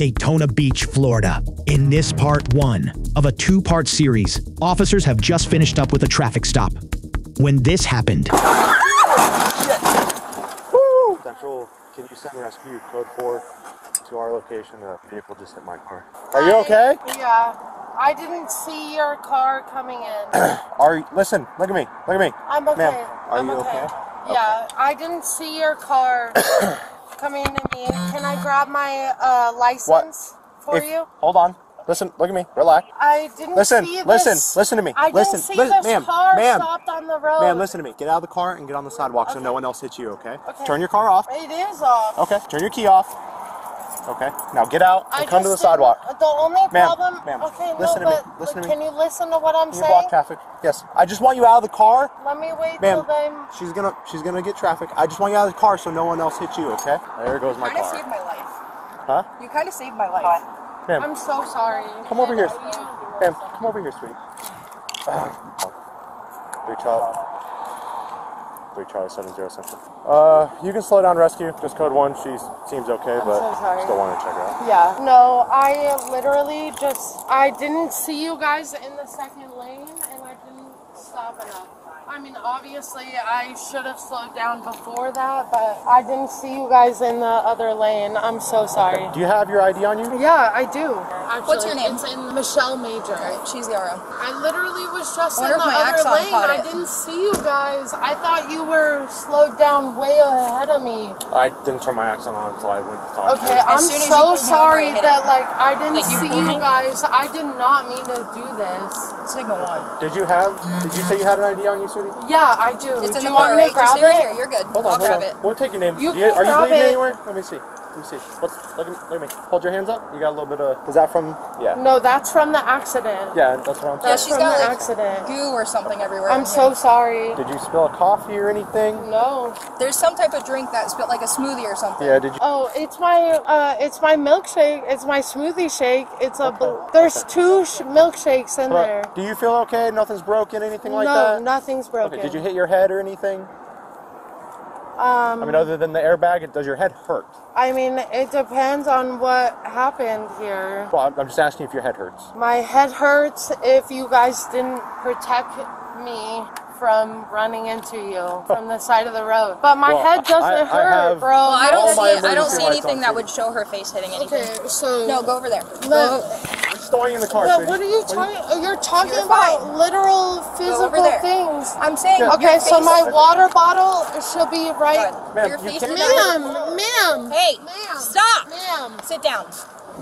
Daytona Beach, Florida. In this part one of a two part series, officers have just finished up with a traffic stop. When this happened, Central, can you send rescue code 4 to our location? The vehicle just hit my car. Are you okay? Yeah. I didn't see your car coming in. Are you, listen, look at me. Look at me. I'm okay. Ma'am, are I'm you okay? Yeah, I didn't see your car coming to me. Can I grab my uh, license for If- you? Hold on. Listen, look at me. Relax. I didn't Listen, see listen, this. listen to me. I listen, didn't see listen, this ma'am, car ma'am. stopped on the road. Ma'am, listen to me. Get out of the car and get on the sidewalk so no one else hits you, okay? Okay. Turn your car off. It is off. Okay. Turn your key off. Okay. Now get out and I come to the sidewalk. The only problem. ma'am, okay, listen no, to me, listen to me. can you listen to what I'm Can you saying? block traffic? Yes. I just want you out of the car. Let me wait Ma'am, till then. she's gonna she's gonna get traffic. I just want you out of the car so no one else hits you, okay? There goes my car. You kind of saved my life. Huh? You kind of saved my life. Ma'am, I'm so sorry. Come over here. Ma'am, come over here, sweetie. Three Charlie. Three Charlie seven zero central. Uh, you can slow down rescue. Just code one. She seems okay, but so still want to check her out. Yeah. No, I literally just I didn't see you guys in the second lane and I didn't stop enough. I mean, obviously I should have slowed down before that, but I didn't see you guys in the other lane. I'm so sorry. Do you have your ID on you? Yeah, I do. Actually, What's your name? It's in Michelle Major. She's the RO. I literally was just I in the my other axon lane. I didn't see you guys. I thought you were slowed down way ahead of me. I didn't turn my accent on until I went to talk Okay, to you. I'm soon you so pulled me over, sorry I that like I didn't Like, you see you guys. I did not mean to do this. Signal one. Did you have? Did you say you had an ID on you, sweetie? Yeah, I do. It's do in you the want car, me right? to grab it it? here. You're good. Hold on, I'll hold grab on. it. We'll take your name. You you, can are you grab bleeding it. anywhere? Let me see. Let me see. What's, look, at, look at me. Hold your hands up. You got a little bit of. Is that from? Yeah. No, that's from the accident. Yeah, that's what I'm Yeah, That's she's from got the like accident. goo or something everywhere. I'm so here. sorry. Did you spill a coffee or anything? No. There's some type of drink that spilled, like a smoothie or something. Yeah. Did you? Oh, it's my uh, it's my milkshake. It's my smoothie shake. It's a. bl- There's two sh- milkshakes in there. Do you feel okay? Nothing's broken? Anything like no, that? No, nothing's broken. Okay. Did you hit your head or anything? Um, I mean, other than the airbag, it- does your head hurt? I mean, it depends on what happened here. Well, I'm- I'm just asking if your head hurts. My head hurts if you guys didn't protect me from running into you from the side of the road. But my Well, head doesn't I- I hurt, have- bro. Well, I don't see. I don't see anything that would show her face hitting anything. Okay, so No, go over there. Let- I'm storing in the car. But sweetie. what are you What talking? You're talking You're about fine. literal physical things. I'm saying. Okay, so my water bottle should be right. Ma'am, Your face can't- is not- Ma'am, ma'am. Hey, Ma'am. stop. Ma'am, Sit down.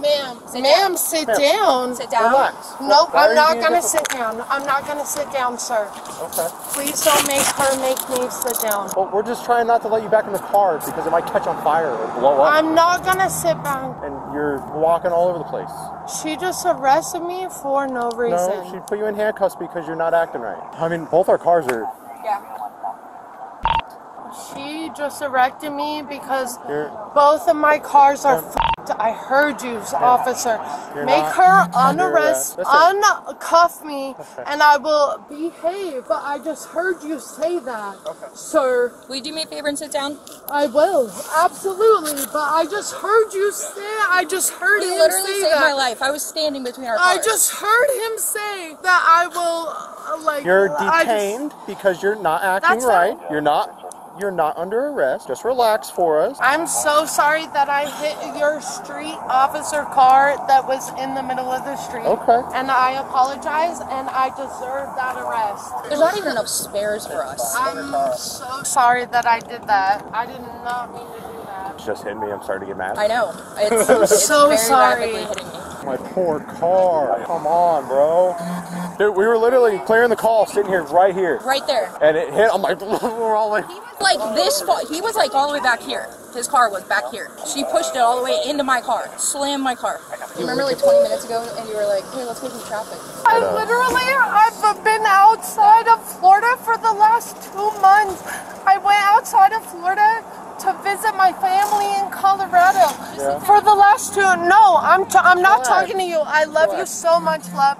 Ma'am, Sit ma'am, down. sit down. Sit down. Relax. Nope, Why I'm not gonna sit down. I'm not gonna sit down, sir. Okay. Please don't make her make me sit down. Well, we're just trying not to let you back in the car because it might catch on fire or blow up. I'm not gonna sit down. and you're walking all over the place. She just arrested me for no reason. No, reason. she put you in handcuffs because you're not acting right. I mean, both our cars are. Yeah. She just arrested me because You're, both of my cars are fucked. I heard you, officer. You're Make her under unarrest, arrest. Uncuff me, Okay. and I will behave. But I just heard you say that, sir. Will you do me a favor and sit down? I will, absolutely. But I just heard you say. I just heard You him literally say saved that. my life. I was standing between our cars. I just heard him say that I will, uh, like. you're I just- detained because you're not acting That's right. fine. You're not. You're not under arrest. Just relax for us. I'm so sorry that I hit your street officer car that was in the middle of the street. Okay. And I apologize and I deserve that arrest. There's not even enough spares for us. I'm so sorry that I did that. I did not mean to do that. Just hit me. I'm starting to get mad. I know. It's, it's so very sorry. rapidly hitting me. My poor car. Come on, bro. Dude, we were literally clearing the call, sitting here, right here, Right there. and it hit. I'm like, we're all like. He was like this far. He was like all the way back here. His car was back here. She pushed it all the way into my car. Slammed my car. You remember like 20 minutes ago and you were like, hey, let's go through traffic. I literally, I've been outside of Florida for the last two months. I went outside of Florida to visit my family in Colorado for the last two. No, I'm t- I'm not Relax. talking to you. I love you so much, love.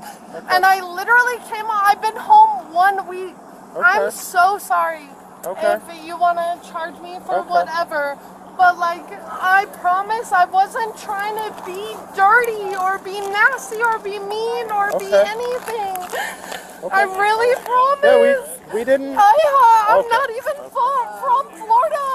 And I literally came. I've been home one week. Okay. I'm so sorry. Okay. If you want to charge me for Okay. whatever, but like, I promise I wasn't trying to be dirty or be nasty or be mean or be Okay. anything. I really promise. Yeah, we we didn't. I, uh, I'm Okay. not even far from Florida.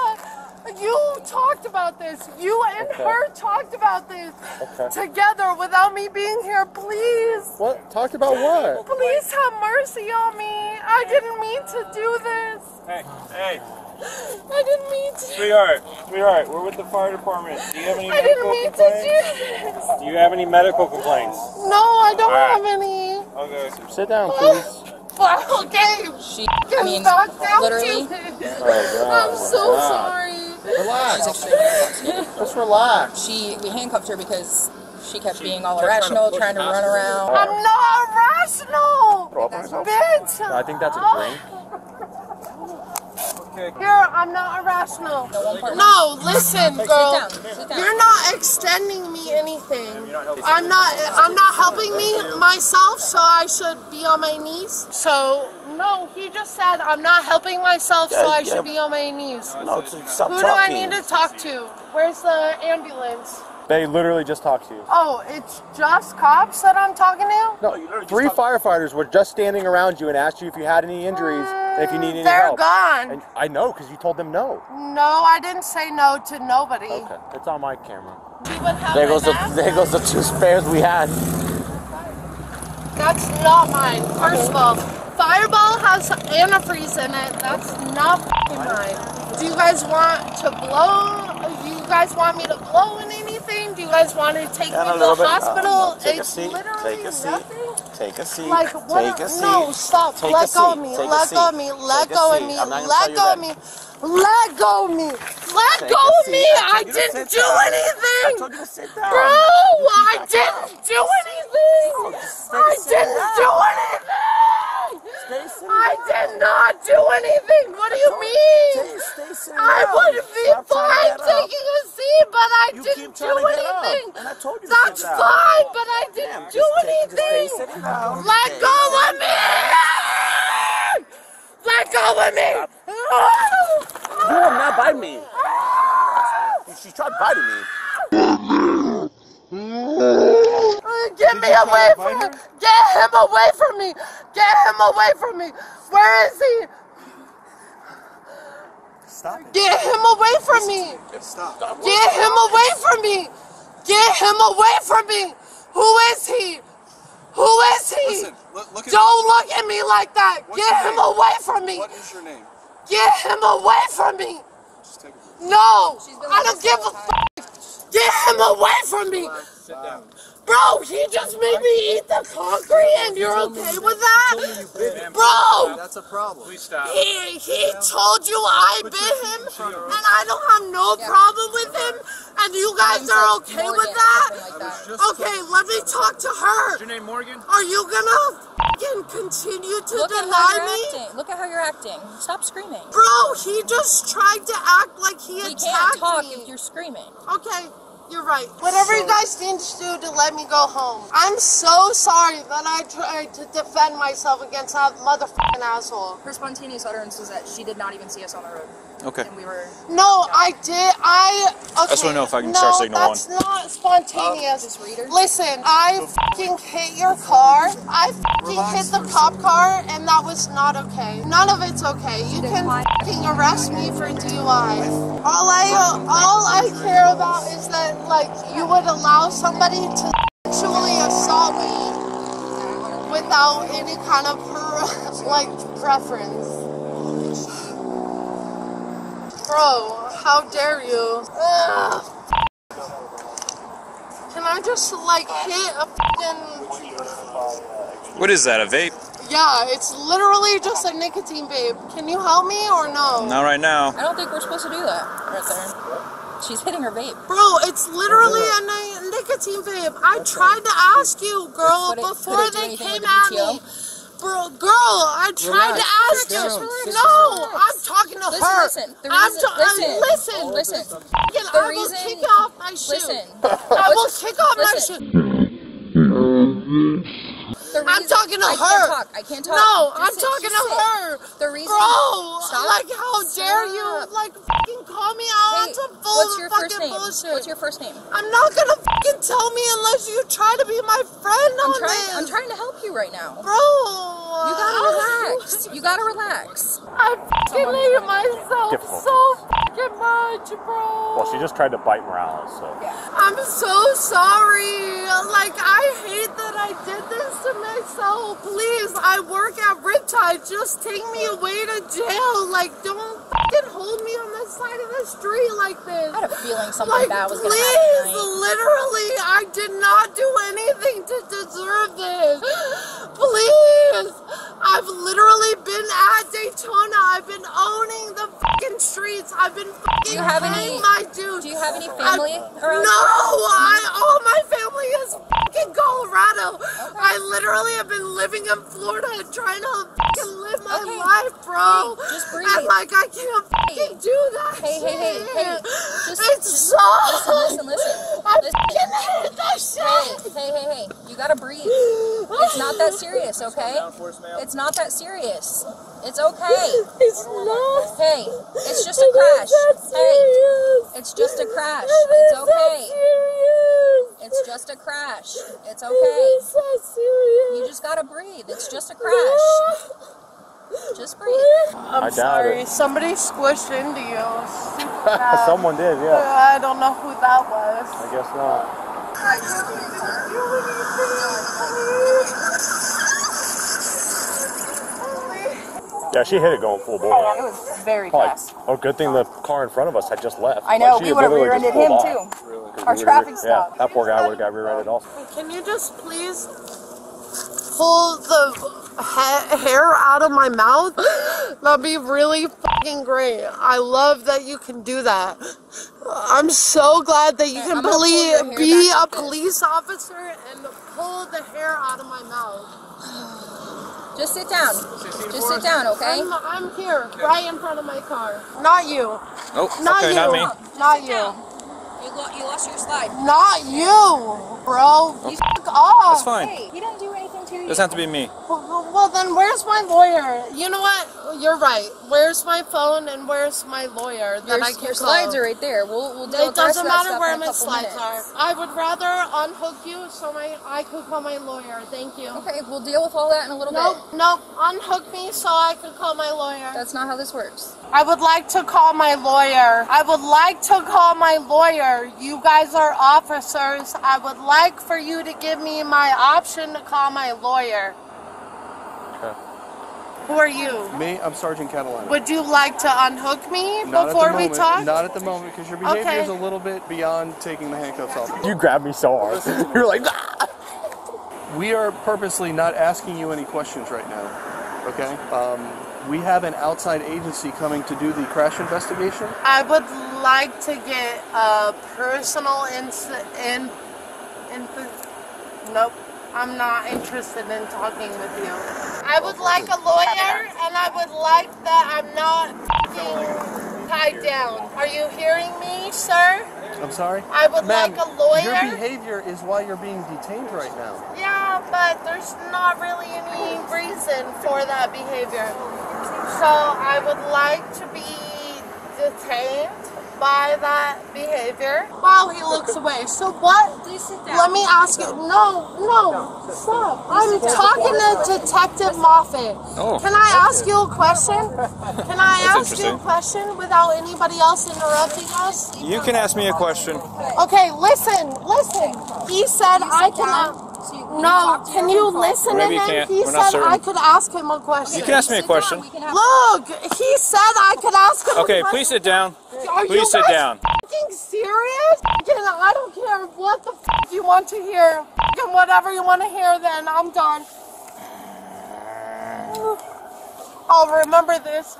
You talked about this. You and Okay. her talked about this Okay. together without me being here. Please, What? Talked about what? please have mercy on me. I didn't mean to do this. Hey, hey, I didn't mean to. sweetheart, sweetheart, we're with the fire department. Do you have any I didn't medical mean to complaints? do this. Do you have any medical complaints? No, I don't Alright. have any. Okay. Sit down, please. Fuck, okay. She, I Get mean, back down literally, to it. Oh, God. I'm so oh, sorry. She's Relax. extremely intoxicated. Just relax. She, we handcuffed her because she kept being all irrational, trying to run around. I'm not rational. Throw up on yourself? Bitch. I think that's a oh. drink. Here, I'm not irrational. No one part. No, listen, girl. Sit down. Sit down. You're not extending me anything. I'm not. I'm not helping me myself, so I should be on my knees. So no, he just said I'm not helping myself, so I should be on my knees. No, to stop Who do I need to talk to? Where's the ambulance? They literally just talked to you. Oh, it's just cops that I'm talking to. No, three firefighters were just standing around you and asked you if you had any injuries and if you need any They're help. gone. And I know because you told them no. No, I didn't say no to nobody. Okay, it's on my camera. You would have There goes the there goes the two spares we had. That's not mine. First of all, Fireball has antifreeze in it. That's not fucking mine. Do you guys want to blow? Do you guys want me to blow in anything? Do you guys want to take And me to the bit. uh, hospital? take a seat. literally Take a seat. nothing. Take a seat. Like what? Take a seat. No, stop. Take let go of me. Take Let go of me. Let Take go of me. I'm not gonna Let go of me. Let go of me. Let Take go of me. I I told you to didn't do down. I anything. told you to sit down. Bro, I didn't do anything. I didn't do anything. Stay sitting I did not do anything. What do you mean? Stay, stay I down. would be Stop fine get up. taking a seat, but I You didn't do trying to get up, anything. and I told you That's sit fine, but I didn't Damn, do just take- just stay anything. Let go of me. Let go of me. You will not bite me. She tried biting me. Get me away from him. Get him away from me. Get him away from me. Where is he? Stop it. Get him away from me. Stop. Get him away from me. Get him away from me. Who is he? Who is he? Listen, look, look Don't look at me like that. What's Get him name? away from me. What is your name? Get him away from me. Just take a No, I don't give a fuck. Get him away from me. Sit down. Bro, he just made me eat the concrete and you're okay with that? Bro, That's a problem. Please stop. he, he told you I bit him and I don't have no problem with him and you guys are okay with that? Something like that. Okay, let me talk to her. What's your name, Morgan? Are you gonna fucking continue to Look at how deny you're me? acting. Look at how you're acting. Stop screaming. Bro, he just tried to act like he We can't attacked talk me. if you're screaming. Okay, you're right. Whatever you guys need to do to let me go home. I'm so sorry that I tried to defend myself against that motherfucking asshole. Her spontaneous utterance was that she did not even see us on the road. Okay. And we were. No, I did. I. Okay. just wanna know if I can no, start signal that's not spontaneous. Just read her. Listen, I fucking hit your car. I fucking hit the cop car, and that was not okay. None of it's okay. You can fucking arrest me for DUI. All I, all I care about is that like you would allow somebody to sexually assault me without any kind of like preference. Bro, how dare you? Ugh. Can I just like hit a fucking What is that? A vape? Yeah, it's literally just a nicotine vape. Can you help me or no? Not right now. I don't think we're supposed to do that right there. She's hitting her vape. Bro, it's literally a nicotine vape. I tried to ask you, girl, it- before it they came at me. Bro, girl, I tried to ask you. down, sit No, I'm talking to Listen, her. listen. The I'm reason, ta- listen, listen, listen. Fucking, The I will reason- kick off my shoe. Listen. I will kick off my Listen. shoe. The I I'm talking to I her. Can't talk. I can't talk. No, I'm sit- talking to sit. her. The reason, Bro, Stop. like how dare you like fucking call me out Hey, on what's your fucking first name? bullshit. What's your first name? I'm not gonna fucking tell me unless you try to be my friend I'm on trying. this. I'm trying to help you right now. Bro, You gotta oh. relax. You gotta relax. I fucking hate myself Difficult. so fucking much, bro. Well, she just tried to bite Morales, so. I'm so sorry. Like, I hate that I did this to myself. Please, I work at Riptide. Just take me away to jail. Like, don't fucking hold me on the side of the street like this. I had a feeling something Like, bad was gonna please, happen Please, literally, I did not do anything to deserve this. Please, I've literally been at Daytona. I've been owning the fucking streets. I've been fucking you have paying any- my dues. Do you have any I- family around? No, I all my family is fucking Colorado. I literally have been living in Florida trying to fucking live my Okay. life, bro. Hey, just breathe. And like I can't fucking do that. Hey, hey, hey, hey, just- it's just so. Listen, listen, listen. I Listen. fucking hate that shit. hey, hey, hey! hey. You gotta breathe. It's not that serious, okay? It's not that serious. It's okay. It's not. Hey, it's just a It is crash. that Hey, serious. it's just a crash. It's okay. It's just a crash. It's okay. is that serious. You just gotta breathe. It's just a crash. Just breathe. I'm I doubt sorry. it. Somebody squished into you. Super. Someone did, yeah. I don't know who that was. I guess not. Yeah, she hit it going full bore. It was very Like, oh, good thing the car in front of us had just left. I know. Like, she we would have literally just rear-ended him pulled too. Off. 'Cause Our traffic stop. Yeah, that poor guy would have got rear-ended also. Can you just please pull the ha- hair out of my mouth? That'd be really fucking great. I love that you can do that. I'm so glad that you Okay, can I'm gonna pull your believe, be a police officer and pull the hair out of my mouth. Just sit down. Just sit down, okay? I'm, I'm here, right in front of my car. Not you. Oh, Not okay, you. not me. Not Sit you. Down. You, lo- you lost your slide. Not you, bro. Oh. You fuck off. That's fine. Hey, he didn't do anything to you. Doesn't have to be me. Well, well, then where's my lawyer? You know what? You're right. Where's my phone and where's my lawyer that Your, I can your call? slides are right there. We'll, we'll deal It with the rest doesn't matter where my slides minutes. are. I would rather unhook you so my I could call my lawyer. Thank you. Okay, we'll deal with all that in a little Nope, bit. nope. Unhook me so I could call my lawyer. That's not how this works. I would like to call my lawyer. I would like to call my lawyer. You guys are officers. I would like for you to give me my option to call my lawyer. Okay. Who are you? Me, I'm Sergeant Catalina. Would you like to unhook me Not before at the we moment. talk? Not at the moment, because your behavior Okay. is a little bit beyond taking the handcuffs off. You grabbed me so hard. You're like, "Ah!" We are purposely not asking you any questions right now. Okay. Um, we have an outside agency coming to do the crash investigation. I would like to get a personal ins- in, in, nope. I'm not interested in talking with you. I would like a lawyer, and I would like that I'm not fucking tied down. Are you hearing me, sir? I'm sorry. I would like a lawyer. Your behavior is why you're being detained right now. Yeah, but there's not really any reason for that behavior. So I would like to be detained by that behavior while he looks away. So what? Please sit down. Let me ask you. No, no, stop. I'm talking to Detective Moffat. Oh. Can I ask you a question? Can I ask you a question without anybody else interrupting us? You can ask me a question. Okay, listen, listen. He said I can. So you- No, can you listen Maybe to you him? can't. He We're not said. I could ask him a question. You can ask me a question. We can have- Look, he said I could ask him. a Okay, please sit down. Are Please you sit guys down. Fucking serious? I don't care what the fuck you want to hear. And whatever you want to hear, then I'm done. I'll remember this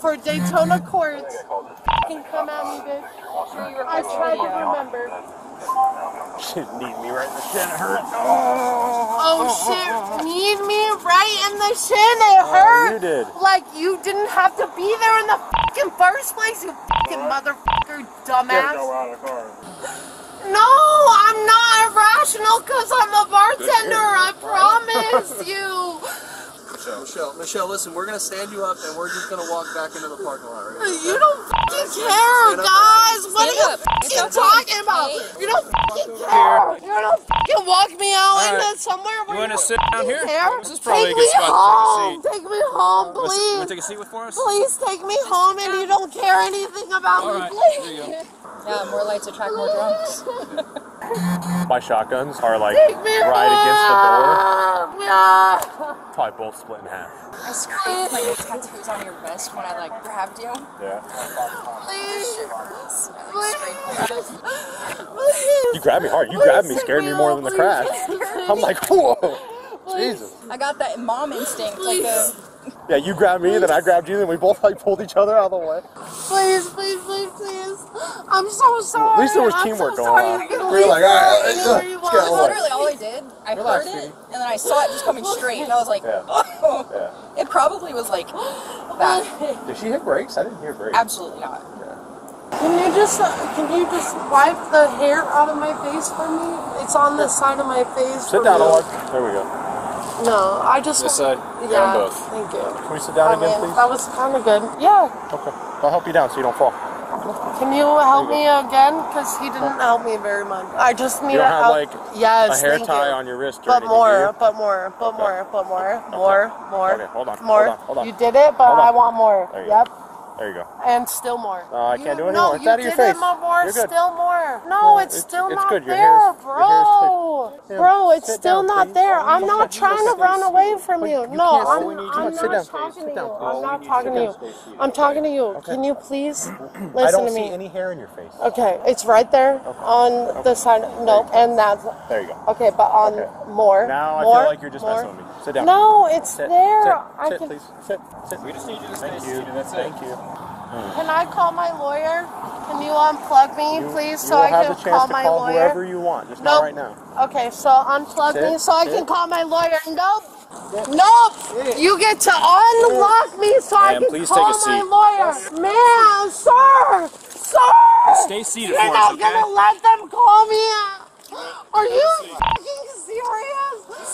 for Daytona courts. Fucking come at me, bitch. I tried to remember. She need me right in the shin. It hurts. Oh, oh, oh shit, oh, need me right in the shin, it hurt. you did. Like you didn't have to be there in the fucking first place, you fucking motherfucker, dumbass. Go out of the car. No, I'm not irrational because I'm a bartender, I promise. miss you. Michelle, Michelle, listen, we're gonna stand you up and we're just gonna walk back into the parking lot. Right? You don't fucking care, guys. What are you Stand fucking talking about? You don't fucking care. You don't fucking walk me out All right. into somewhere where You wanna sit down here? Care. This is probably take a good me spot to take a home. seat. Take me home, Wanna please. take a seat with for us? Please take me home, and you don't care anything about All me, right, please. there you go. Yeah, more lights attract more drunks. My shotguns are like right against the door. home. Yeah. Probably both split in half. I scraped my tattoos on your vest when I like grabbed you. Yeah. Please. Please. You grabbed me hard. You grabbed me, scared me more than the crash. I'm like, whoa. Jesus. I got that mom instinct, like a Yeah, you grabbed me, then I grabbed you, then we both like pulled each other out of the way. Please, please, please, please. I'm so sorry. At least there was I'm teamwork so going on. We were like, her "Ah, anywhere you let's get want. literally all I did. I Relax, heard it, sweetie. and then I saw it just coming straight, and I was like, Yeah. oh. Yeah. It probably was like that. Did she hit brakes? I didn't hear brakes. Absolutely not. Can you just uh, can you just wipe the hair out of my face for me? It's on the side of my face. Sit for down, me. Oleg. There we go. No, I just This side? Yeah, Yeah, both. thank you. Can we sit down I again, mean, please? that was kind of good. Yeah. Okay. I'll help you down so you don't fall. Can you help me again? Because he didn't help me very much. I just need You don't a have help. like yes, a hair tie you. on your wrist or But anything, do more, you? but more, but Okay. more, but more, more, more. Okay, hold on, More. hold on, hold on. You did it, but I want more. There you go. There you go. And still more. No, I can't do it no, anymore. It's you out of your did it, face. but more, You're good. still more. No, No, it's, it's- still it's not good. Your there, hair's- your bro. hair's thick. Bro, it's still down, not please. there. Oh, I'm need not is trying to run away from you. you No, I'm, I'm not down. talking to you. I'm not talking to you. I'm talking to you. Can you please listen to me? I don't see any hair in your face. Okay, it's right there on the side. No, and that's There you go. okay, but on more. Now I feel like you're just messing with me. Sit down. No, it's Sit. there. Sit. I Sit, can. please. Sit. Sit. We just need you to stay Thank you. seated, that's it. Thank you. Can I call my lawyer? Can you unplug me, You, please, you so will I have can the chance call to my call lawyer? whoever you want, just Nope. not right now. Okay, so unplug Sit, me so I can call my lawyer. Nope. Nope. You get to unlock me so I can please take call a my lawyer. Man, sir, sir. Stay seated You're for us, not okay? gonna let them call me. Are you fucking serious?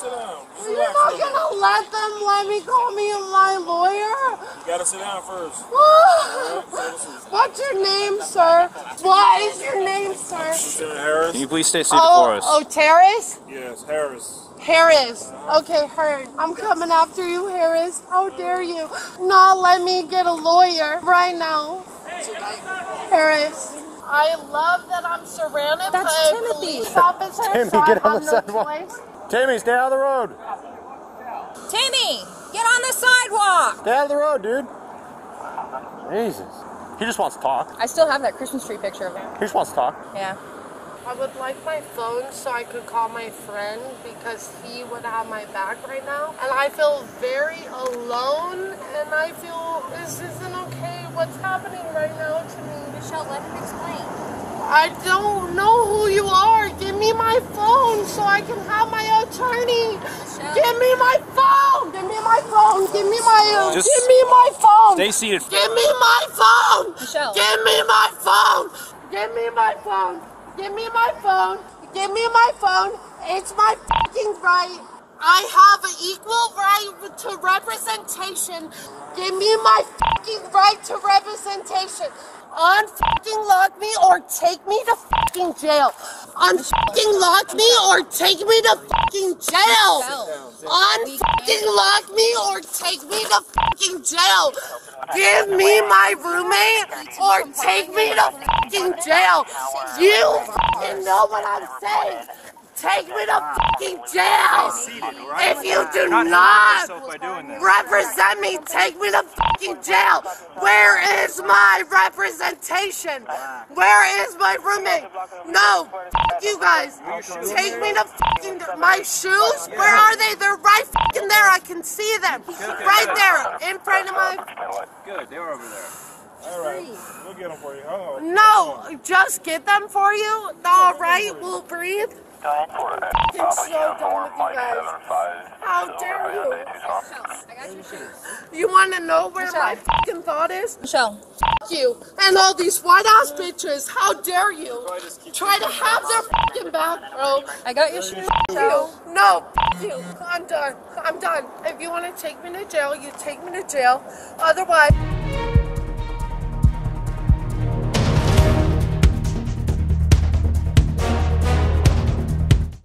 Sit down. You're not gonna let them let me call me my lawyer? You gotta sit down first. What's your name, sir? What is your name, sir? Lieutenant Harris? Can you please stay seated Oh, for us? oh, Terrace? Yes, Harris. Harris. Okay, heard. I'm coming after you, Harris. How dare you not let me get a lawyer right now? Harris. I love that I'm surrounded That's by Timothy. police officers. Timmy, so I get on have the no sidewalk. Choice. Timmy, stay out of the road. Timmy, get on the sidewalk. Stay out of the road, dude. Jesus. He just wants to talk. I still have that Christmas tree picture of him. He just wants to talk. Yeah. I would like my phone so I could call my friend because he would have my back right now. And I feel very alone and I feel this isn't okay what's happening right now to me. Michelle, let him explain. I don't know who you are. Give me my phone so I can have my attorney. Michelle. Give me my phone. Give me my phone. Give me my Just give me my phone. Stay seated. Give me my phone. Michelle. Give me my phone. Give me my phone. Give me my phone. Give me my phone. It's my fucking right. I have an equal right to representation. Give me my fucking right to representation. Unfucking lock me or take me to fucking jail. Unfucking lock me or take me to fucking jail. Unfucking lock me or take me to fucking jail. Give me my roommate or take me to fucking jail. You fucking know what I'm saying. Take me to fucking jail. If you do not by doing this. represent me, take me to fucking jail. Where is my representation? Where is my roommate? No, fuck you guys. Take me to fucking my shoes. Where are they? They're right fucking there. I can see them. Right there, in front of my. Good, they were over there. All right, we'll get them for you. Oh, No, just get them for you. All right, we'll breathe. Fucking so done with you guys. How dare you? I got your shoes. You want to know where my fucking thought is? Michelle. Fuck you and all these white ass bitches. How dare you try to have their fucking back, bro? I got your shoes. Fuck you. No, fuck you. I'm done. I'm done. If you want to take me to jail, you take me to jail. Otherwise.